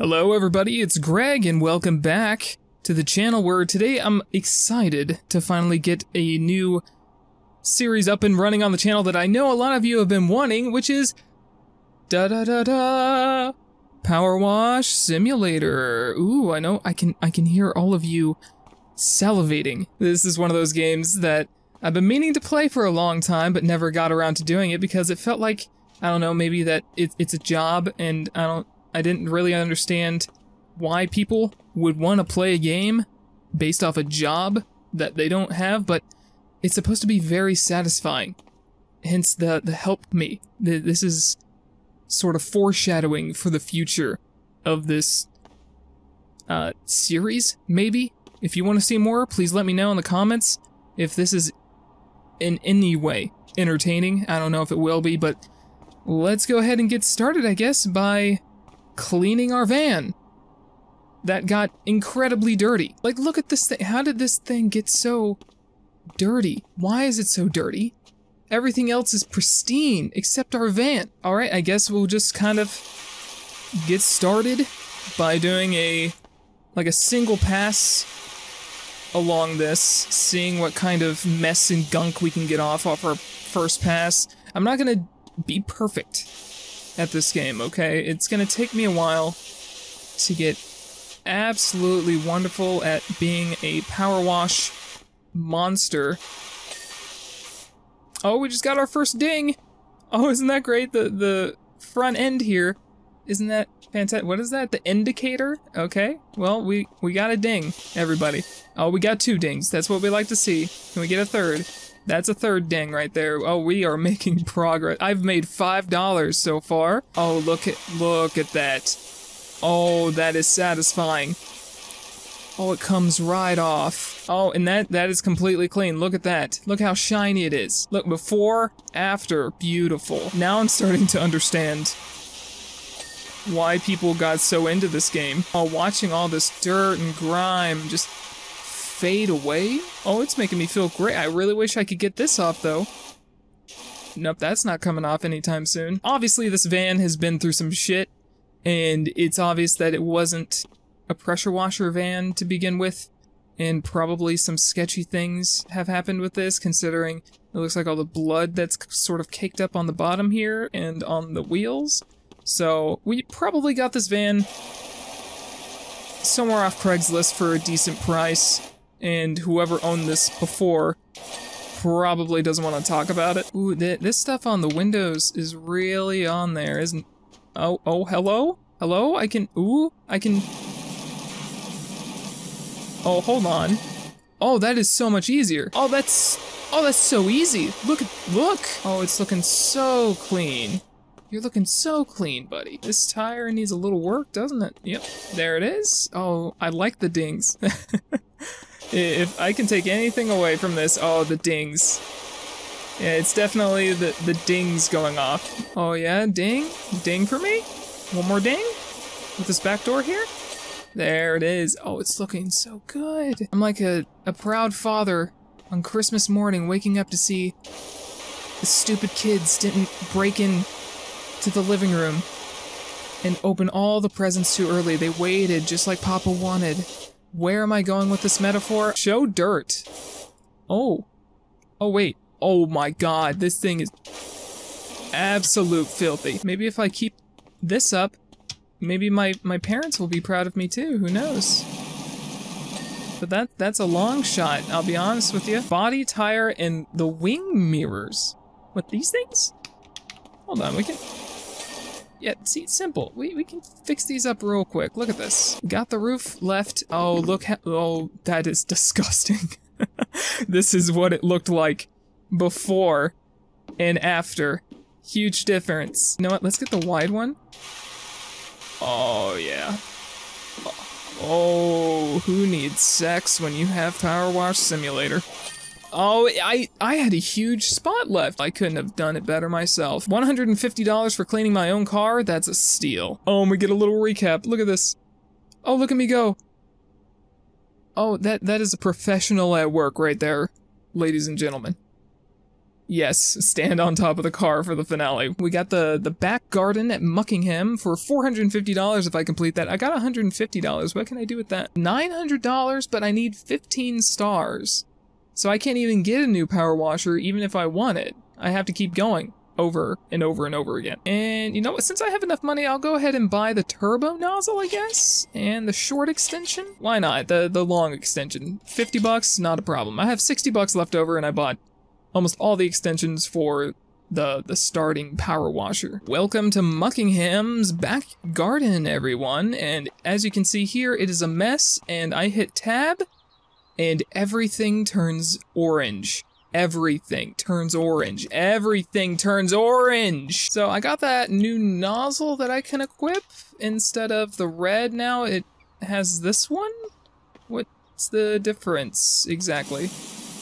Hello, everybody, it's Greg, and welcome back to the channel where today I'm excited to finally get a new series up and running on the channel that I know a lot of you have been wanting, which is da da da da Power Wash Simulator. Ooh, I know I can I can hear all of you salivating. This is one of those games that I've been meaning to play for a long time, but never got around to doing it because it felt like I don't know, maybe that it, it's a job and I don't I didn't really understand why people would want to play a game based off a job that they don't have, but it's supposed to be very satisfying. Hence the the help me. This is sort of foreshadowing for the future of this uh, series, maybe. If you want to see more, please let me know in the comments if this is in any way entertaining. I don't know if it will be, but let's go ahead and get started, I guess, by cleaning our van that got incredibly dirty. Like, look at this thing. How did this thing get so dirty? Why is it so dirty? Everything else is pristine except our van. All right, I guess we'll just kind of get started by doing a like a single pass along this, seeing what kind of mess and gunk we can get off off our first pass. I'm not gonna be perfect at this game, okay? It's gonna take me a while to get absolutely wonderful at being a power wash monster. Oh, we just got our first ding! Oh, isn't that great? The the front end here, isn't that fantastic? What is that? The indicator? Okay, well, we, we got a ding, everybody. Oh, we got two dings. That's what we like to see. Can we get a third? That's a third ding right there. Oh, we are making progress. I've made five dollars so far. Oh, look at look at that. Oh, that is satisfying. Oh, it comes right off. Oh, and that that is completely clean. Look at that. Look how shiny it is. Look before, after, beautiful. Now I'm starting to understand why people got so into this game. Oh, watching all this dirt and grime just fade away? Oh, it's making me feel great. I really wish I could get this off, though. Nope, that's not coming off anytime soon. Obviously, this van has been through some shit, and it's obvious that it wasn't a pressure washer van to begin with, and probably some sketchy things have happened with this, considering it looks like all the blood that's sort of caked up on the bottom here and on the wheels. So, we probably got this van somewhere off Craigslist for a decent price and whoever owned this before probably doesn't want to talk about it. Ooh, th this stuff on the windows is really on there, isn't... Oh, oh, hello? Hello? I can... Ooh, I can... Oh, hold on. Oh, that is so much easier. Oh, that's... Oh, that's so easy. Look, look! Oh, it's looking so clean. You're looking so clean, buddy. This tire needs a little work, doesn't it? Yep, there it is. Oh, I like the dings. If I can take anything away from this, oh, the dings. Yeah, it's definitely the, the dings going off. Oh yeah, ding? Ding for me? One more ding? With this back door here? There it is. Oh, it's looking so good. I'm like a, a proud father on Christmas morning waking up to see the stupid kids didn't break in to the living room and open all the presents too early. They waited just like Papa wanted. Where am I going with this metaphor? Show dirt. Oh. Oh, wait. Oh my god, this thing is absolute filthy. Maybe if I keep this up, maybe my, my parents will be proud of me too, who knows? But that that's a long shot, I'll be honest with you. Body, tire, and the wing mirrors. What, these things? Hold on, we can... Yeah, see, simple. We, we can fix these up real quick. Look at this. Got the roof left. Oh, look oh, that is disgusting. this is what it looked like before and after. Huge difference. You know what, let's get the wide one. Oh, yeah. Oh, who needs sex when you have Power Wash Simulator? Oh, I I had a huge spot left. I couldn't have done it better myself. $150 for cleaning my own car? That's a steal. Oh, and we get a little recap. Look at this. Oh, look at me go. Oh, that that is a professional at work right there, ladies and gentlemen. Yes, stand on top of the car for the finale. We got the the back garden at Muckingham for $450 if I complete that. I got $150. What can I do with that? $900, but I need 15 stars. So I can't even get a new power washer even if I want it. I have to keep going over and over and over again. And you know what? Since I have enough money, I'll go ahead and buy the turbo nozzle, I guess, and the short extension. Why not? The the long extension. 50 bucks, not a problem. I have 60 bucks left over and I bought almost all the extensions for the the starting power washer. Welcome to Muckingham's back garden, everyone. And as you can see here, it is a mess, and I hit tab, and everything turns orange. Everything turns orange. Everything turns orange. So I got that new nozzle that I can equip instead of the red. Now it has this one. What's the difference exactly?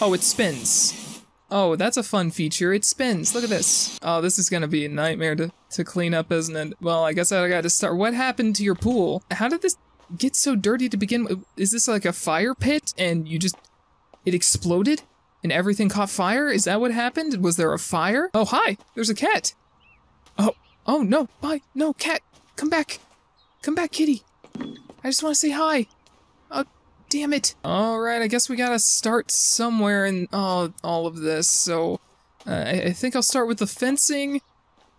Oh, it spins. Oh, that's a fun feature. It spins. Look at this. Oh, this is gonna be a nightmare to, to clean up, isn't it? Well, I guess I gotta start. What happened to your pool? How did this get so dirty to begin with? Is this like a fire pit and you just. It exploded? And everything caught fire? Is that what happened? Was there a fire? Oh, hi! There's a cat! Oh, oh no, bye! No, cat! Come back! Come back, kitty! I just wanna say hi! Oh, damn it. Alright, I guess we gotta start somewhere in all, all of this, so uh, I, I, think I'll start with the fencing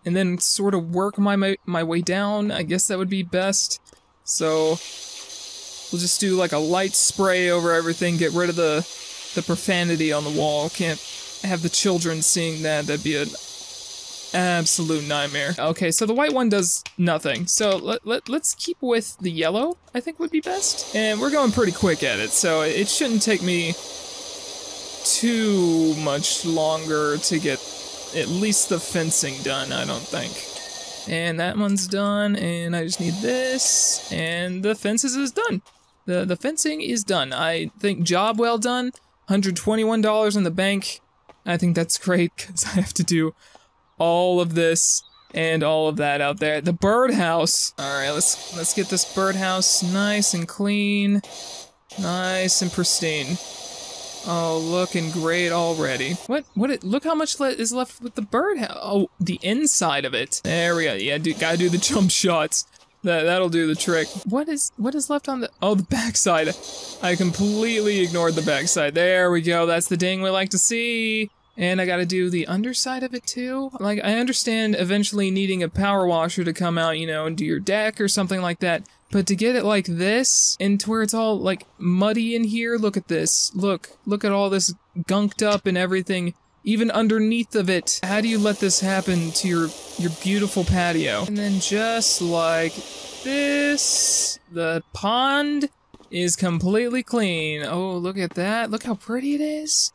and then sort of work my, my, my way down. I guess that would be best. So we'll just do like a light spray over everything, get rid of the, the profanity on the wall. Can't have the children seeing that, that'd be an absolute nightmare. Okay, so the white one does nothing. So let, let, let's keep with the yellow, I think would be best. And we're going pretty quick at it, so it shouldn't take me too much longer to get at least the fencing done, I don't think. And that one's done, and I just need this, and the fences is done. The, the fencing is done. I think job well done. $121 in the bank. I think that's great because I have to do all of this and all of that out there. The birdhouse. All right, let's let's get this birdhouse nice and clean, nice and pristine. Oh, looking great already. What? What? It, look how much le is left with the birdhouse. Oh, the inside of it. There we go. Yeah, do, gotta do the jump shots. That that'll do the trick. What is what is left on the? Oh, the backside. I completely ignored the backside. There we go. That's the ding we like to see. And I gotta do the underside of it too. Like, I understand eventually needing a power washer to come out, you know, and do your deck or something like that. But to get it like this, and to where it's all, like, muddy in here, look at this. Look, look at all this gunked up and everything. Even underneath of it. How do you let this happen to your, your beautiful patio? And then just like this, the pond is completely clean. Oh, look at that. Look how pretty it is.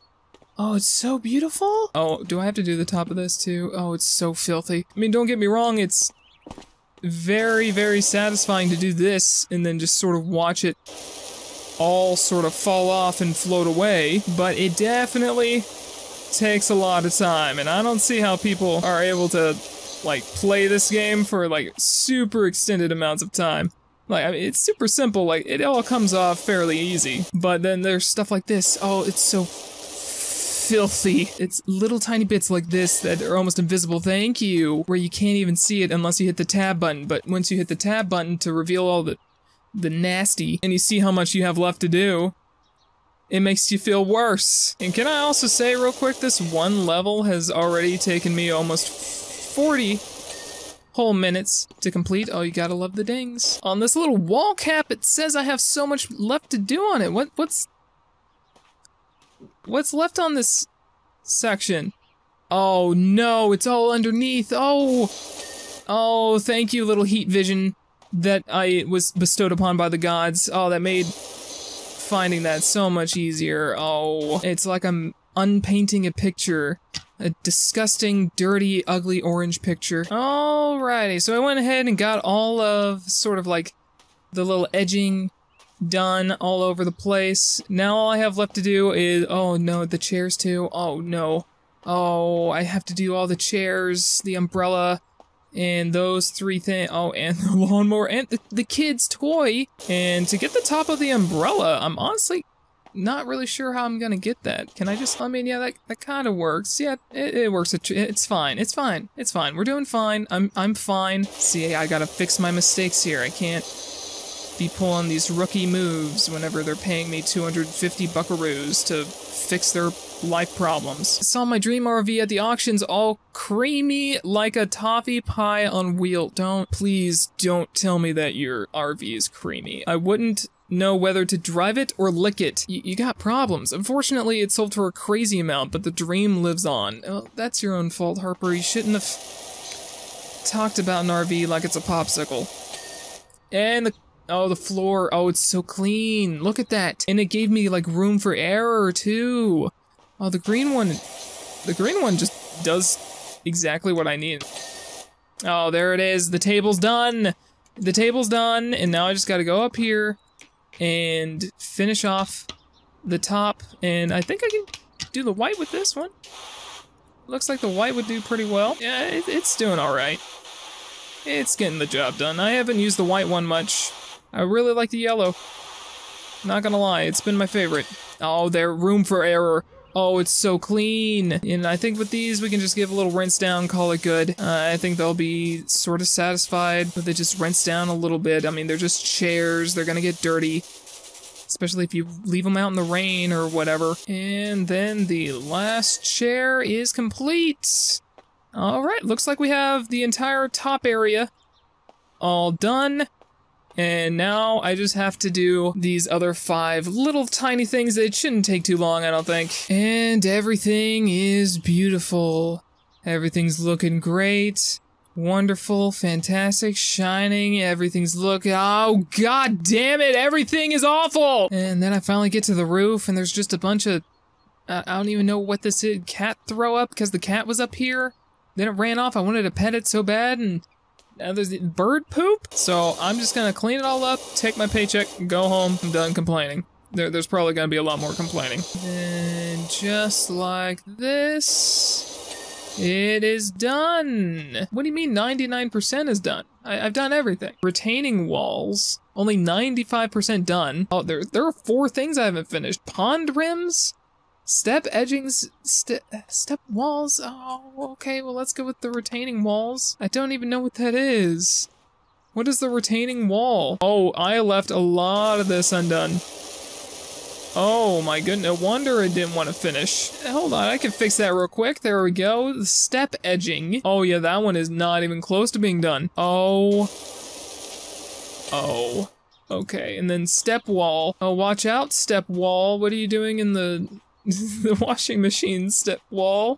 Oh, it's so beautiful. Oh, do I have to do the top of this too? Oh, it's so filthy. I mean, don't get me wrong, it's very, very satisfying to do this and then just sort of watch it all sort of fall off and float away, but it definitely takes a lot of time, and I don't see how people are able to, like, play this game for, like, super extended amounts of time. Like, I mean, it's super simple, like, it all comes off fairly easy, but then there's stuff like this. Oh, it's so filthy. It's little tiny bits like this that are almost invisible, thank you, where you can't even see it unless you hit the tab button, but once you hit the tab button to reveal all the, the nasty, and you see how much you have left to do, it makes you feel worse. And can I also say real quick, this one level has already taken me almost 40 whole minutes to complete. Oh, you gotta love the dings. On this little wall cap, it says I have so much left to do on it. What, what's, What's left on this section? Oh no, it's all underneath. Oh, oh, thank you, little heat vision that I was bestowed upon by the gods. Oh, that made finding that so much easier. Oh, it's like I'm unpainting a picture. A disgusting, dirty, ugly orange picture. Alrighty, so I went ahead and got all of sort of like the little edging done all over the place. Now all I have left to do is, oh no, the chairs too. Oh no. Oh, I have to do all the chairs, the umbrella, and those three things. Oh, and the lawnmower, and the, the kid's toy. And to get the top of the umbrella, I'm honestly not really sure how I'm gonna get that. Can I just, I mean, yeah, that, that kind of works. Yeah, it, it works. It's fine. It's fine. It's fine. We're doing fine. I'm, I'm fine. See, I gotta fix my mistakes here. I can't be pulling these rookie moves whenever they're paying me 250 buckaroos to fix their life problems. I Saw my dream RV at the auctions all creamy like a toffee pie on wheel. Don't, please don't tell me that your RV is creamy. I wouldn't know whether to drive it or lick it. Y you got problems. Unfortunately, it sold for a crazy amount, but the dream lives on. That's your own fault, Harper. You shouldn't have talked about an RV like it's a popsicle. And the Oh, the floor. Oh, it's so clean. Look at that. And it gave me like room for error too. Oh, the green one, the green one just does exactly what I need. Oh, there it is. The table's done. The table's done. And now I just got to go up here and finish off the top. And I think I can do the white with this one. Looks like the white would do pretty well. Yeah, it, it's doing all right. It's getting the job done. I haven't used the white one much. I really like the yellow. Not gonna lie, it's been my favorite. Oh, there, room for error. Oh, it's so clean. And I think with these, we can just give a little rinse down, call it good. Uh, I think they'll be sort of satisfied but they just rinse down a little bit. I mean, they're just chairs. They're gonna get dirty. Especially if you leave them out in the rain or whatever. And then the last chair is complete. All right, looks like we have the entire top area all done. And now I just have to do these other five little tiny things that shouldn't take too long, I don't think. And everything is beautiful. Everything's looking great. Wonderful, fantastic, shining, everything's looking- Oh, god damn it, everything is awful! And then I finally get to the roof and there's just a bunch of- I don't even know what this is. Cat throw up because the cat was up here. Then it ran off. I wanted to pet it so bad and now there's the bird poop. So I'm just gonna clean it all up, take my paycheck, go home. I'm done complaining. There, there's probably gonna be a lot more complaining. And just like this, it is done. What do you mean 99% is done? I, have done everything. Retaining walls, only 95% done. Oh, there, there are four things I haven't finished. Pond rims, Step edgings, ste step walls. Oh, okay, well, let's go with the retaining walls. I don't even know what that is. What is the retaining wall? Oh, I left a lot of this undone. Oh my goodness, no wonder I didn't want to finish. Hold on, I can fix that real quick. There we go. Step edging. Oh yeah, that one is not even close to being done. Oh. Oh. Okay, and then step wall. Oh, watch out, step wall. What are you doing in the the washing machine step wall.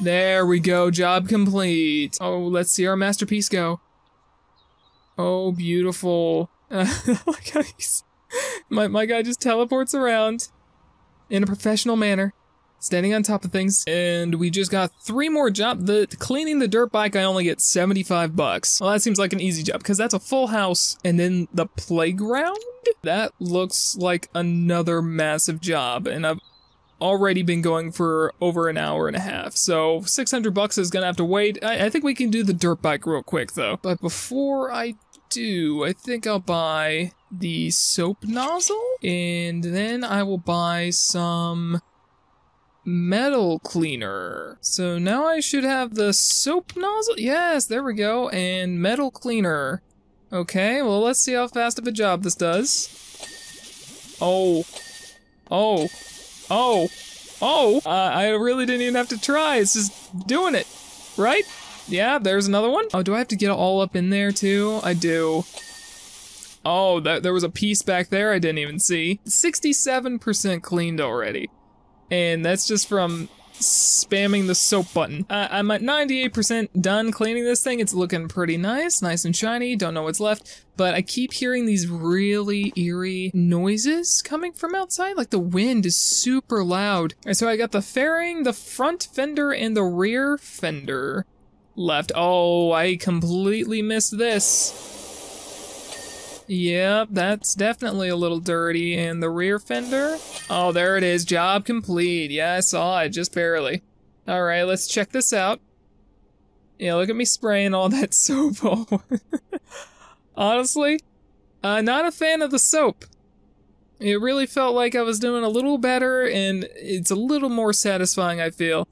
There we go, job complete. Oh, let's see our masterpiece go. Oh, beautiful. My, my guy just teleports around in a professional manner, standing on top of things. And we just got three more jobs. The cleaning the dirt bike, I only get 75 bucks. Well, that seems like an easy job because that's a full house. And then the playground? That looks like another massive job. And I've already been going for over an hour and a half. So 600 bucks is gonna have to wait. I, I think we can do the dirt bike real quick though. But before I do, I think I'll buy the soap nozzle and then I will buy some metal cleaner. So now I should have the soap nozzle. Yes, there we go. And metal cleaner. Okay, well, let's see how fast of a job this does. Oh. Oh. Oh, oh, uh, I really didn't even have to try. It's just doing it, right? Yeah, there's another one. Oh, do I have to get it all up in there too? I do. Oh, that, there was a piece back there I didn't even see. 67% cleaned already. And that's just from spamming the soap button. Uh, I'm at 98% done cleaning this thing. It's looking pretty nice, nice and shiny. Don't know what's left, but I keep hearing these really eerie noises coming from outside. Like the wind is super loud. And so I got the fairing, the front fender, and the rear fender left. Oh, I completely missed this. Yep, that's definitely a little dirty. And the rear fender? Oh, there it is. Job complete. Yeah, I saw it, just barely. Alright, let's check this out. Yeah, look at me spraying all that soap all Honestly, uh, not a fan of the soap. It really felt like I was doing a little better, and it's a little more satisfying, I feel,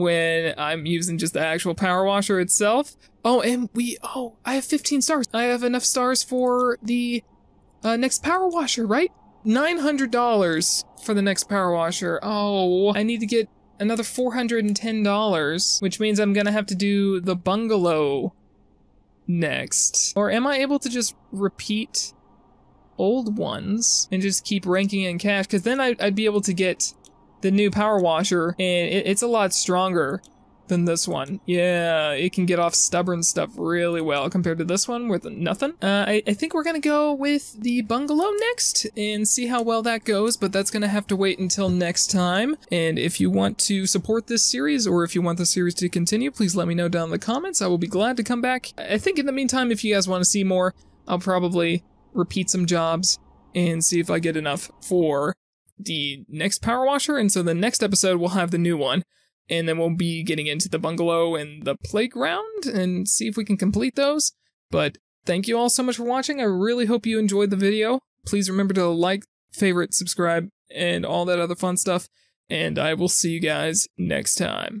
when I'm using just the actual power washer itself. Oh, and we, oh, I have 15 stars. I have enough stars for the uh, next power washer, right? $900 for the next power washer. Oh, I need to get another $410, which means I'm gonna have to do the bungalow next. Or am I able to just repeat old ones and just keep ranking in cash? Because then I'd, I'd, be able to get the new power washer, and it, it's a lot stronger than this one. Yeah, it can get off stubborn stuff really well compared to this one with nothing. Uh, I, I, think we're gonna go with the bungalow next and see how well that goes, but that's gonna have to wait until next time. And if you want to support this series or if you want the series to continue, please let me know down in the comments. I will be glad to come back. I think in the meantime, if you guys want to see more, I'll probably repeat some jobs and see if I get enough for the next power washer. And so the next episode we'll have the new one and then we'll be getting into the bungalow and the playground and see if we can complete those. But thank you all so much for watching. I really hope you enjoyed the video. Please remember to like, favorite, subscribe, and all that other fun stuff. And I will see you guys next time.